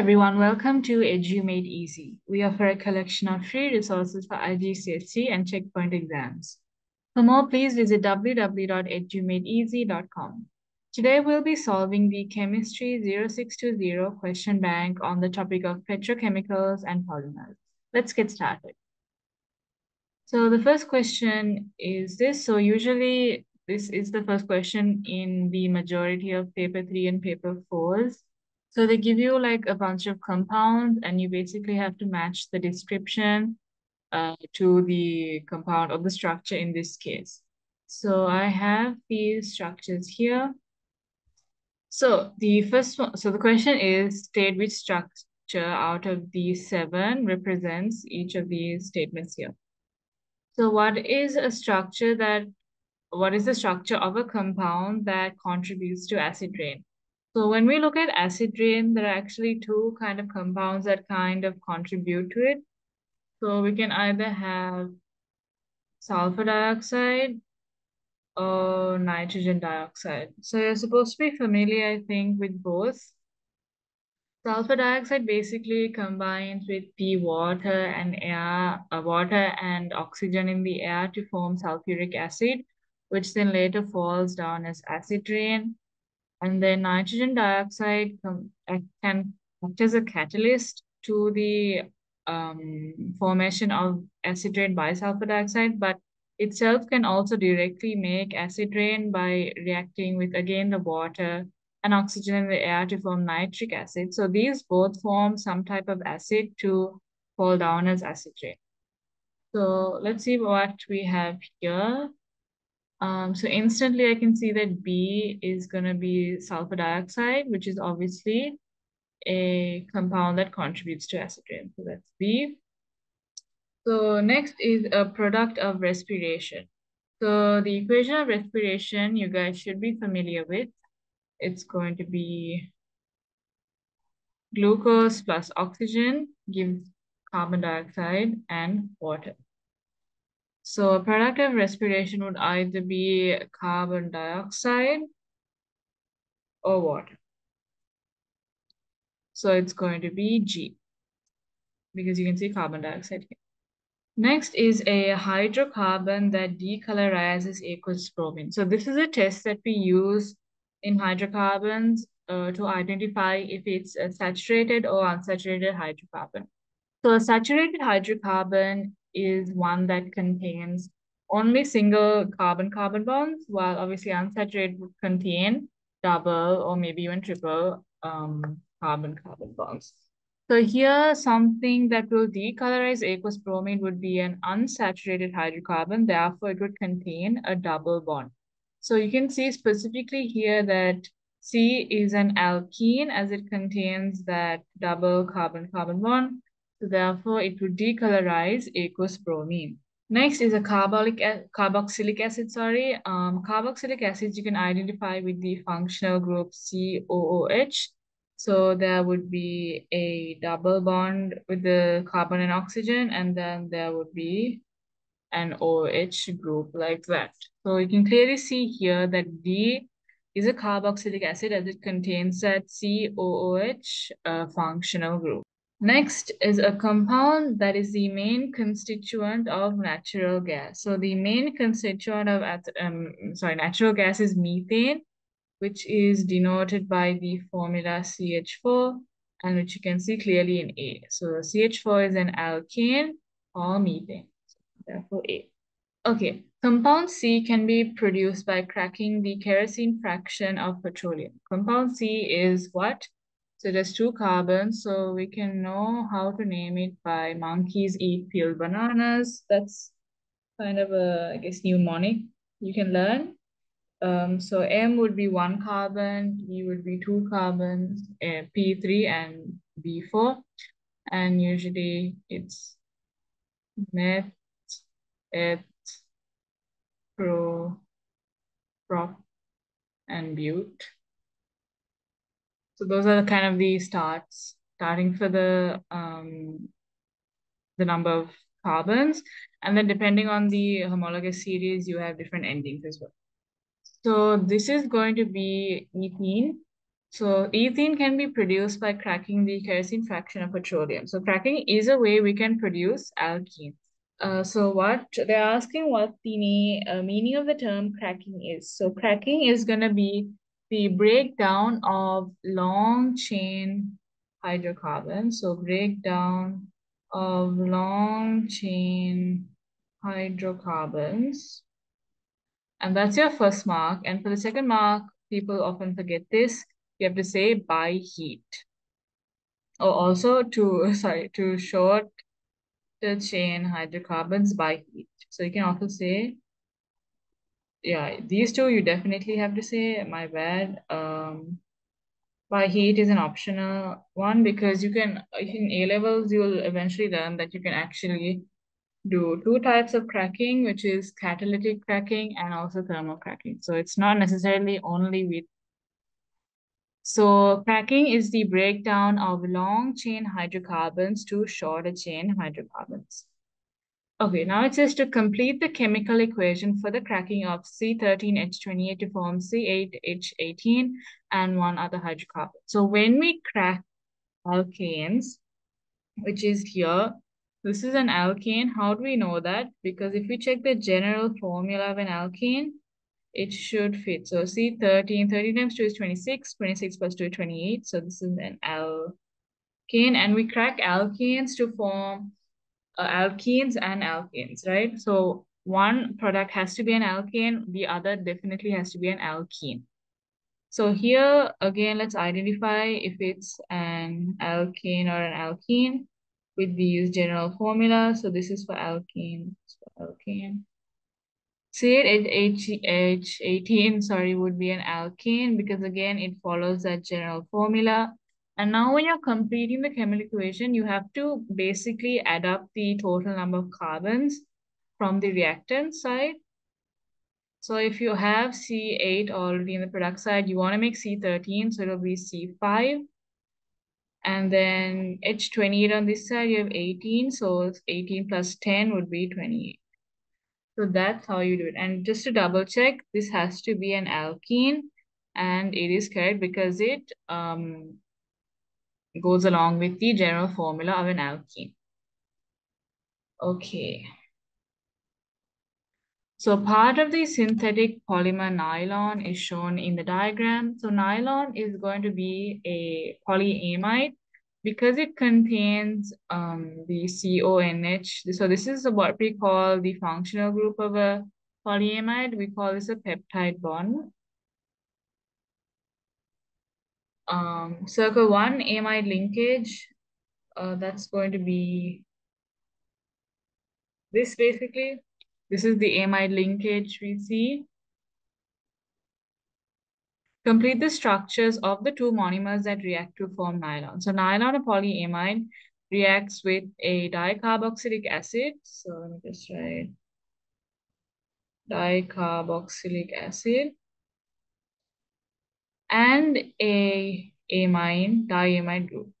everyone, welcome to Edu Made Easy. We offer a collection of free resources for IGCSE and checkpoint exams. For more, please visit www.edumadeasy.com. Today we'll be solving the Chemistry 0620 question bank on the topic of petrochemicals and polymers. Let's get started. So the first question is this. So usually this is the first question in the majority of paper three and paper fours. So they give you like a bunch of compounds and you basically have to match the description uh, to the compound or the structure in this case. So I have these structures here. So the first one, so the question is state which structure out of these seven represents each of these statements here. So what is a structure that, what is the structure of a compound that contributes to acid rain? So when we look at acid rain, there are actually two kind of compounds that kind of contribute to it. So we can either have sulfur dioxide or nitrogen dioxide. So you're supposed to be familiar, I think, with both. Sulfur dioxide basically combines with the water and air, uh, water and oxygen in the air to form sulfuric acid, which then later falls down as acid rain. And then nitrogen dioxide can act as a catalyst to the um, formation of acid rain by sulfur dioxide, but itself can also directly make acid rain by reacting with, again, the water and oxygen in the air to form nitric acid. So these both form some type of acid to fall down as acid rain. So let's see what we have here. Um, so instantly I can see that B is going to be sulfur dioxide, which is obviously a compound that contributes to acid rain. So that's B. So next is a product of respiration. So the equation of respiration, you guys should be familiar with. It's going to be glucose plus oxygen gives carbon dioxide and water. So a product of respiration would either be carbon dioxide or water. So it's going to be G because you can see carbon dioxide here. Next is a hydrocarbon that decolorizes aqueous bromine. So this is a test that we use in hydrocarbons uh, to identify if it's a saturated or unsaturated hydrocarbon. So a saturated hydrocarbon is one that contains only single carbon-carbon bonds, while obviously unsaturated would contain double or maybe even triple um, carbon-carbon bonds. So here, something that will decolorize aqueous bromine would be an unsaturated hydrocarbon. Therefore, it would contain a double bond. So you can see specifically here that C is an alkene as it contains that double carbon-carbon bond. Therefore, it would decolorize aqueous bromine. Next is a carbolic carboxylic acid, sorry. Um, carboxylic acids you can identify with the functional group COOH. So there would be a double bond with the carbon and oxygen, and then there would be an OH group like that. So you can clearly see here that D is a carboxylic acid as it contains that COOH uh, functional group. Next is a compound that is the main constituent of natural gas. So the main constituent of um, sorry natural gas is methane, which is denoted by the formula CH4 and which you can see clearly in A. So CH4 is an alkane or methane, so therefore A. Okay, compound C can be produced by cracking the kerosene fraction of petroleum. Compound C is what? So there's two carbons, so we can know how to name it by monkeys eat peeled bananas. That's kind of a, I guess, mnemonic you can learn. Um, so M would be one carbon, E would be two carbons, uh, P3 and B4. And usually it's met, et, pro, prop, and bute. So those are kind of the starts, starting for the um, the number of carbons. And then depending on the homologous series, you have different endings as well. So this is going to be ethene. So ethene can be produced by cracking the kerosene fraction of petroleum. So cracking is a way we can produce alkenes. Uh, so what they're asking what the uh, meaning of the term cracking is. So cracking is going to be the breakdown of long chain hydrocarbons. So breakdown of long chain hydrocarbons. And that's your first mark. And for the second mark, people often forget this. You have to say by heat. Or also to, sorry, to short the chain hydrocarbons by heat. So you can also say, yeah, these two you definitely have to say, my bad. Um, by heat is an optional one because you can, in A levels, you'll eventually learn that you can actually do two types of cracking, which is catalytic cracking and also thermal cracking. So it's not necessarily only with so cracking is the breakdown of long chain hydrocarbons to shorter chain hydrocarbons. Okay, now it says to complete the chemical equation for the cracking of C13H28 to form C8H18 and one other hydrocarbon. So when we crack alkanes, which is here, this is an alkane. How do we know that? Because if we check the general formula of an alkane, it should fit. So C13, 13 times 2 is 26, 26 plus 2 is 28. So this is an alkane. And we crack alkanes to form uh, alkenes and alkanes, right? So one product has to be an alkane, the other definitely has to be an alkene. So here, again, let's identify if it's an alkane or an alkene with these general formula. So this is for alkene, for alkane. C8H18, sorry, would be an alkene because again, it follows that general formula. And now when you're completing the chemical equation, you have to basically add up the total number of carbons from the reactant side. So if you have C8 already in the product side, you want to make C13, so it'll be C5. And then H28 on this side, you have 18, so 18 plus 10 would be 28. So that's how you do it. And just to double check, this has to be an alkene and it is correct because it um, goes along with the general formula of an alkene. Okay. So part of the synthetic polymer nylon is shown in the diagram. So nylon is going to be a polyamide because it contains um, the CONH. So this is what we call the functional group of a polyamide. We call this a peptide bond. Um, circle one amide linkage, uh, that's going to be this basically. This is the amide linkage we see. Complete the structures of the two monomers that react to form nylon. So nylon, a polyamide, reacts with a dicarboxylic acid. So let me just write dicarboxylic acid and a amine, diamine group.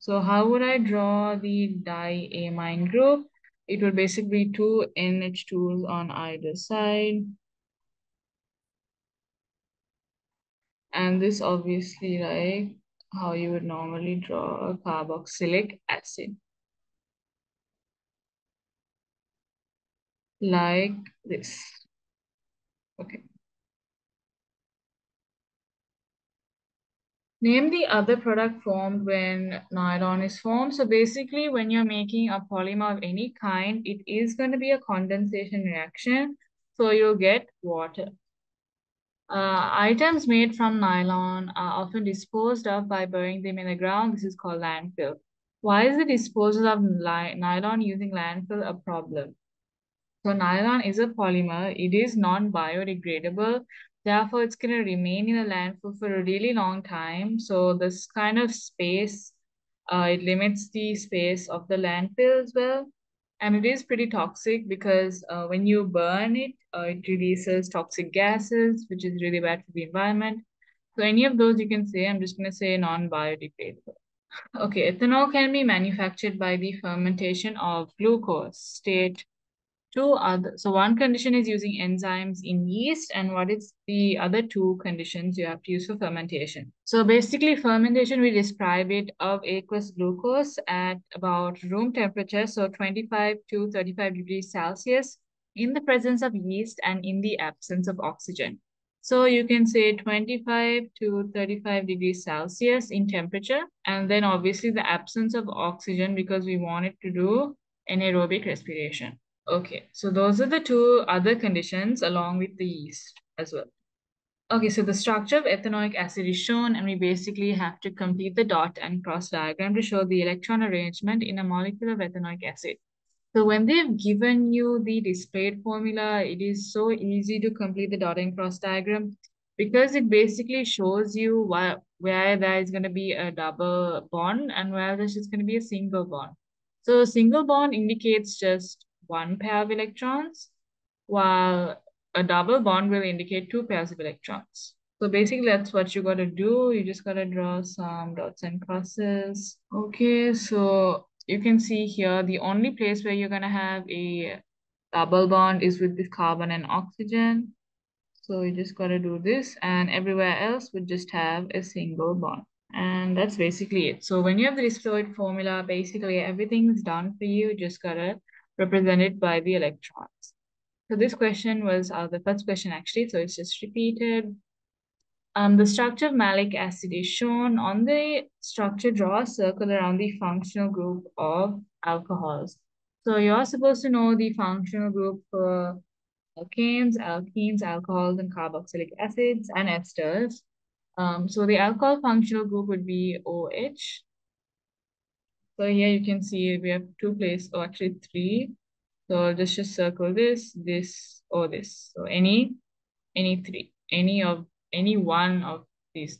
So how would I draw the diamine group? It would basically be two NH2s on either side. And this obviously like how you would normally draw a carboxylic acid. Like this. Okay. Name the other product formed when nylon is formed. So basically, when you're making a polymer of any kind, it is going to be a condensation reaction. So you'll get water. Uh, items made from nylon are often disposed of by burying them in the ground. This is called landfill. Why is the disposal of nylon using landfill a problem? So nylon is a polymer. It is non-biodegradable. Therefore, it's going to remain in the landfill for a really long time. So this kind of space, uh, it limits the space of the landfill as well. And it is pretty toxic because uh, when you burn it, uh, it releases toxic gases, which is really bad for the environment. So any of those you can say, I'm just going to say non-biodegradable. Okay, ethanol can be manufactured by the fermentation of glucose. State two other, so one condition is using enzymes in yeast, and what is the other two conditions you have to use for fermentation? So basically, fermentation, we describe it of aqueous glucose at about room temperature, so 25 to 35 degrees Celsius, in the presence of yeast and in the absence of oxygen. So you can say 25 to 35 degrees Celsius in temperature, and then obviously the absence of oxygen because we want it to do anaerobic respiration. Okay, so those are the two other conditions along with the yeast as well. Okay, so the structure of ethanoic acid is shown and we basically have to complete the dot and cross diagram to show the electron arrangement in a molecule of ethanoic acid. So when they've given you the displayed formula, it is so easy to complete the dot and cross diagram because it basically shows you where, where there is going to be a double bond and where there's just going to be a single bond. So a single bond indicates just one pair of electrons, while a double bond will indicate two pairs of electrons. So basically that's what you got to do. You just got to draw some dots and crosses. Okay, so you can see here, the only place where you're going to have a double bond is with the carbon and oxygen. So you just got to do this and everywhere else would just have a single bond. And that's basically it. So when you have the displayed formula, basically everything's done for you. Just gotta represented by the electrons. So this question was uh, the first question actually, so it's just repeated. Um, the structure of malic acid is shown on the structure, draw a circle around the functional group of alcohols. So you're supposed to know the functional group for alkanes, alkenes, alcohols, and carboxylic acids and esters. Um, so the alcohol functional group would be OH. So here you can see we have two places, or actually three. So let's just circle this, this, or this. So any, any three, any of, any one of these.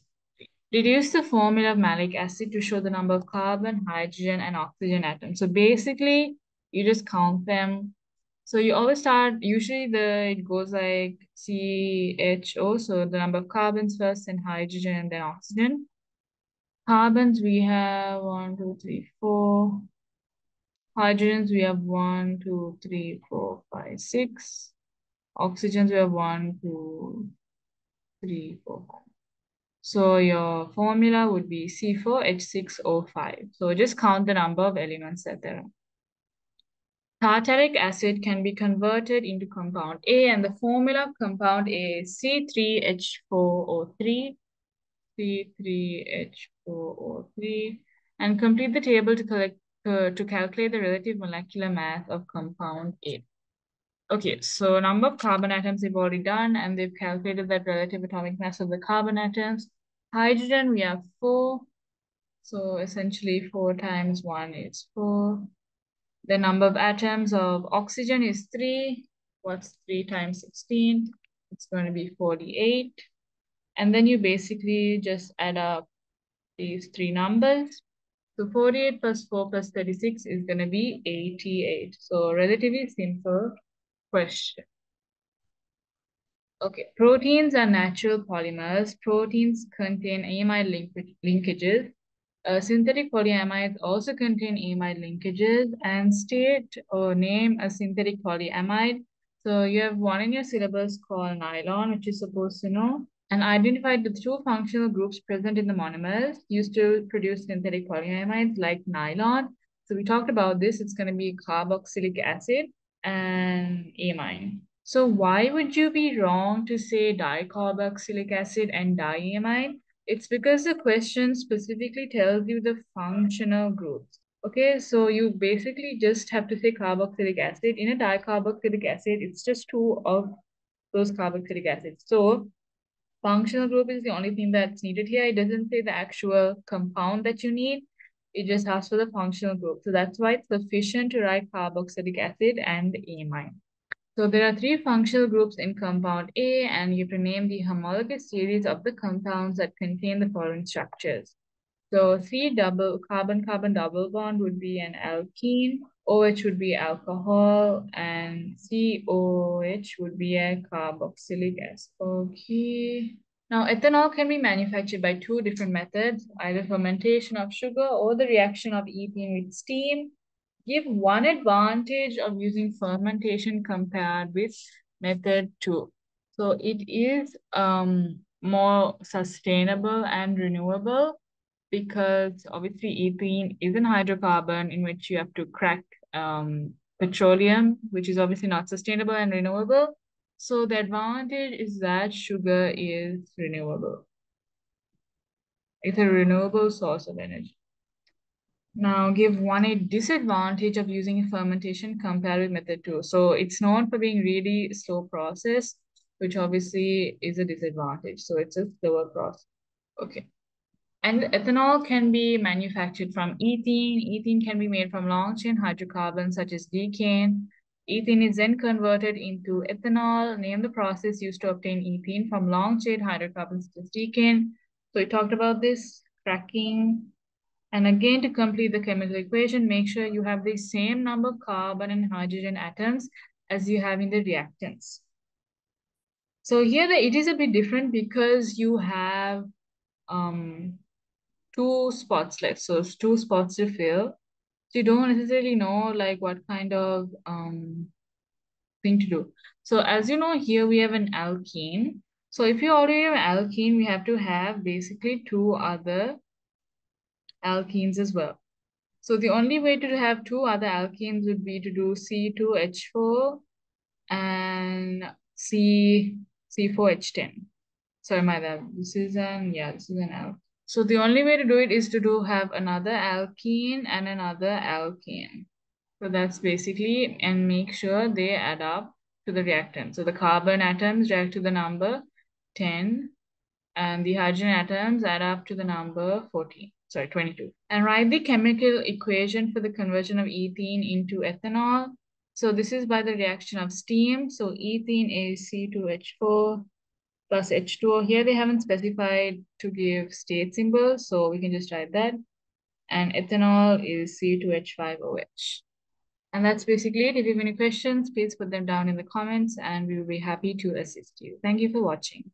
Reduce the formula of malic acid to show the number of carbon, hydrogen, and oxygen atoms. So basically, you just count them. So you always start, usually the it goes like CHO, so the number of carbons first, and hydrogen, and then oxygen. Carbons, we have one, two, three, four. Hydrogens, we have one, two, three, four, five, six. Oxygens, we have one, two, three, four, five. So your formula would be C4H6O5. So just count the number of elements that there are. Tartaric acid can be converted into compound A and the formula of compound A is C3H4O3 C3H4O3 and complete the table to collect uh, to calculate the relative molecular mass of compound A. Okay, so number of carbon atoms they've already done and they've calculated that relative atomic mass of the carbon atoms. Hydrogen, we have four. So essentially four times one is four. The number of atoms of oxygen is three. What's three times 16? It's going to be 48. And then you basically just add up these three numbers. So 48 plus 4 plus 36 is going to be 88. So relatively simple question. Okay, proteins are natural polymers. Proteins contain amide link linkages. Uh, synthetic polyamides also contain amide linkages and state or name a synthetic polyamide. So you have one in your syllabus called nylon, which you're supposed to know and identified the two functional groups present in the monomers used to produce synthetic polyamides like nylon. So we talked about this. It's going to be carboxylic acid and amine. So why would you be wrong to say dicarboxylic acid and diamine? It's because the question specifically tells you the functional groups. Okay, so you basically just have to say carboxylic acid. In a dicarboxylic acid, it's just two of those carboxylic acids. So functional group is the only thing that's needed here. It doesn't say the actual compound that you need. It just asks for the functional group. So that's why it's sufficient to write carboxylic acid and amine. So there are three functional groups in compound A, and you have to name the homologous series of the compounds that contain the following structures. So C double carbon-carbon double bond would be an alkene, OH would be alcohol, and COH would be a carboxylic acid. Okay. Now, ethanol can be manufactured by two different methods, either fermentation of sugar or the reaction of ethene with steam. give one advantage of using fermentation compared with method two. So it is um, more sustainable and renewable because obviously ethene is an hydrocarbon in which you have to crack um, petroleum, which is obviously not sustainable and renewable. So the advantage is that sugar is renewable. It's a renewable source of energy. Now give one a disadvantage of using fermentation compared with method two. So it's known for being really slow process, which obviously is a disadvantage. So it's a slower process. Okay. And ethanol can be manufactured from ethene. Ethene can be made from long chain hydrocarbons such as decane. Ethene is then converted into ethanol. Name the process used to obtain ethene from long chain hydrocarbons such as decane. So we talked about this cracking. And again, to complete the chemical equation, make sure you have the same number of carbon and hydrogen atoms as you have in the reactants. So here it is a bit different because you have um, two spots left. So it's two spots to fill. So you don't necessarily know like what kind of um, thing to do. So as you know, here we have an alkene. So if you already have alkene, we have to have basically two other alkenes as well. So the only way to have two other alkenes would be to do C2H4 and C, C4H10. Sorry, my bad. This is an, yeah, this is an alkene. So the only way to do it is to do have another alkene and another alkane. So that's basically, and make sure they add up to the reactant. So the carbon atoms react to the number 10 and the hydrogen atoms add up to the number 14, sorry, 22. And write the chemical equation for the conversion of ethene into ethanol. So this is by the reaction of steam. So ethene is C2H4 plus H2O. Here they haven't specified to give state symbols, so we can just write that. And ethanol is C2H5OH. And that's basically it. If you have any questions, please put them down in the comments and we will be happy to assist you. Thank you for watching.